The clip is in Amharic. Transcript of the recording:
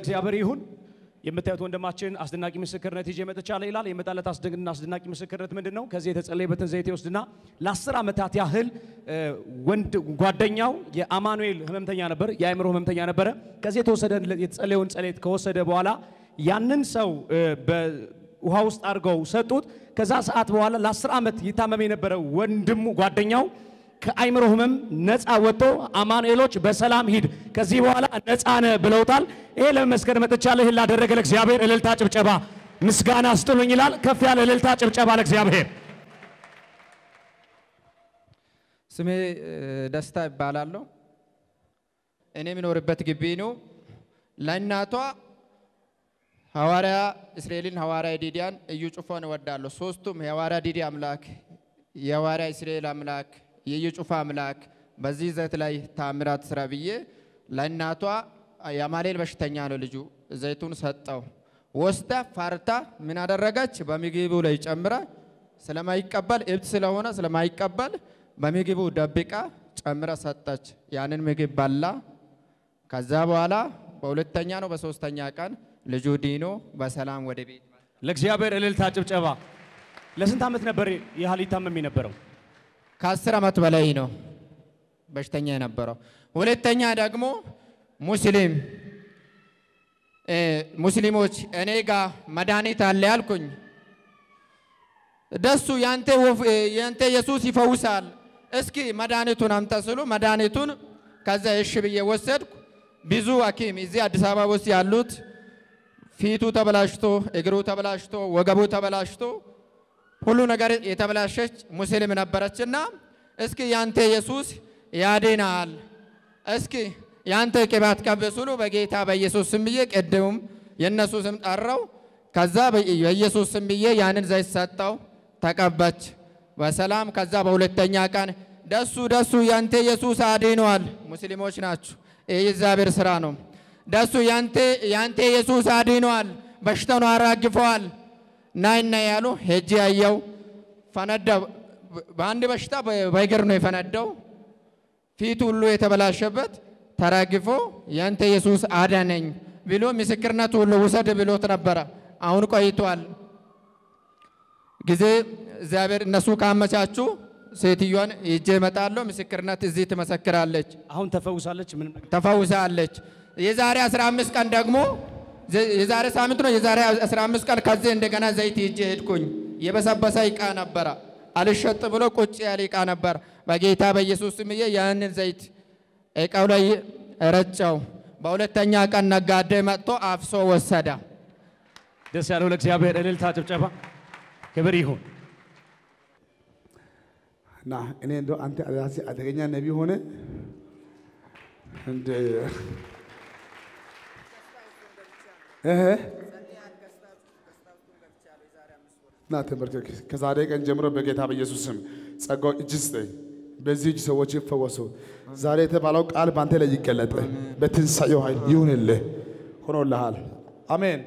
ለእግዚአብሔር ይሁን። የምታዩት ወንድማችን አስደናቂ ምስክርነት ይዤ መጥቻለሁ ይላል። የመጣለት አስደናቂ ምስክርነት ምንድን ነው? ከዚህ የተጸለየበትን ዘይት ይወስድና ለአስር ዓመታት ያህል ወንድ ጓደኛው የአማኑኤል ህመምተኛ ነበር፣ የአእምሮ ህመምተኛ ነበረ። ከዚህ የተወሰደ የተጸለየውን ጸሎት ከወሰደ በኋላ ያንን ሰው እ፣ በውሃ ውስጥ አድርገው ሰጡት። ከዛ ሰዓት በኋላ ለአስር ዓመት ይታመም የነበረ ወንድሙ ጓደኛው ከአይምሮ ህመም ነፃ ወጥቶ አማኑኤሎች በሰላም ሂድ ከዚህ በኋላ ነፃ ነህ ብለውታል። ይሄ ለመመስከር መጥቻለሁ። ይህን ላደረገ ለእግዚአብሔር እልልታ ጭብጨባ ምስጋና ስጡልኝ ይላል። ከፍ ያለ እልልታ ጭብጨባ ለእግዚአብሔር። ስሜ ደስታ እባላለሁ። እኔ የሚኖርበት ግቢ ነው። ለእናቷ ሐዋርያ እስራኤልን ሐዋርያ ዲዲያን እዩ ጩፋን እወዳለሁ። ሶስቱም የሐዋርያ ዲዲ አምላክ፣ የሐዋርያ እስራኤል አምላክ፣ የእዩ ጩፋ አምላክ በዚህ ዘይት ላይ ታምራት ስራ ብዬ ለእናቷ የአማሌል በሽተኛ ነው ልጁ። ዘይቱን ሰጠው። ወስዳ ፋርታ ምን አደረገች? በምግቡ ላይ ጨምራ ስለማይቀበል እብድ ስለሆነ ስለማይቀበል በምግቡ ደብቃ ጨምራ ሰጠች። ያንን ምግብ በላ። ከዛ በኋላ በሁለተኛ ነው በሶስተኛ ቀን ልጁ ዲኖ በሰላም ወደ ቤት ለእግዚአብሔር እልልታ ጭብጨባ። ለስንት ዓመት ነበር ያህል ይታመም የነበረው? ከአስር ዓመት በላይ ነው በሽተኛ የነበረው። ሁለተኛ ደግሞ ሙስሊም ሙስሊሞች እኔ ጋ መድኃኒት አለ ያልኩኝ ደሱ ያንተ ኢየሱስ ይፈውሳል፣ እስኪ መድኃኒቱን አምጣ ስሉ መድኃኒቱን ከዛ እሺ ብዬ ወሰድኩ። ብዙ ሐኪም እዚህ አዲስ አበባ ውስጥ ያሉት ፊቱ ተበላሽቶ፣ እግሩ ተበላሽቶ፣ ወገቡ ተበላሽቶ ሁሉ ነገር የተበላሸች ሙስሊም ነበረችና እስኪ ያንተ ኢየሱስ ያድናል፣ እስኪ ያንተ ቅባት ቀብ በጌታ በኢየሱስ ስም ብዬ ቅድሙም የእነሱ ስም ጠራው። ከዛ በኢየሱስ ስም ብዬ ያንን ዘይት ሰጠው፣ ተቀባች በሰላም። ከዛ በሁለተኛ ቀን ደሱ ደሱ ያንተ ኢየሱስ አድኗል። ሙስሊሞች ናችሁ፣ ይህ የእግዚአብሔር ስራ ነው። ደሱ ያንተ ኢየሱስ አድኗል፣ በሽታውን አራግፈዋል ናይና ያሉ ሄጄ ያየው ፈነዳ። በአንድ በሽታ በእግር ነው የፈነዳው። ፊቱ ሁሉ የተበላሸበት ተራግፎ ያንተ ኢየሱስ አዳነኝ ብሎ ምስክርነት ሁሉ ውሰድ ብሎት ነበረ። አሁን ቆይቷል ጊዜ እግዚአብሔር እነሱ ካመቻቹ ሴትዮዋን ይዤ እመጣለሁ። ምስክርነት እዚህ ትመሰክራለች። አሁን ተፈውሳለች። ምንም ተፈውሳለች። የዛሬ 15 ቀን ደግሞ የዛሬ ሳምንት ነው። የዛሬ 15 ቀን ከዚህ እንደገና ዘይት ይዤ ሄድኩኝ። የበሰበሰ እቃ ነበረ፣ አልሸጥ ብሎ ቁጭ ያለ እቃ ነበር። በጌታ በኢየሱስ ስም ያንን ዘይት እቃው ላይ ረጨው። በሁለተኛ ቀን ነጋዴ መጥቶ አፍሶ ወሰደ። ደስ ያለው ለእግዚአብሔር እልልታ ጭብጨባ ክብር ይሁን። እና እኔ እንደው አንተ አደገኛ ነቢ ሆነ እንደ ና ተመልከክ። ከዛሬ ቀን ጀምሮ በጌታ በኢየሱስ ስም ጸጋው እጅ ስጠኝ። በዚህ እጅ ሰዎች ይፈወሱ። ዛሬ የተባለው ቃል በአንተ ላይ ይገለጥ። በትንሣኤው ኃይል ይሁንልህ። ሆኖልሃል። አሜን።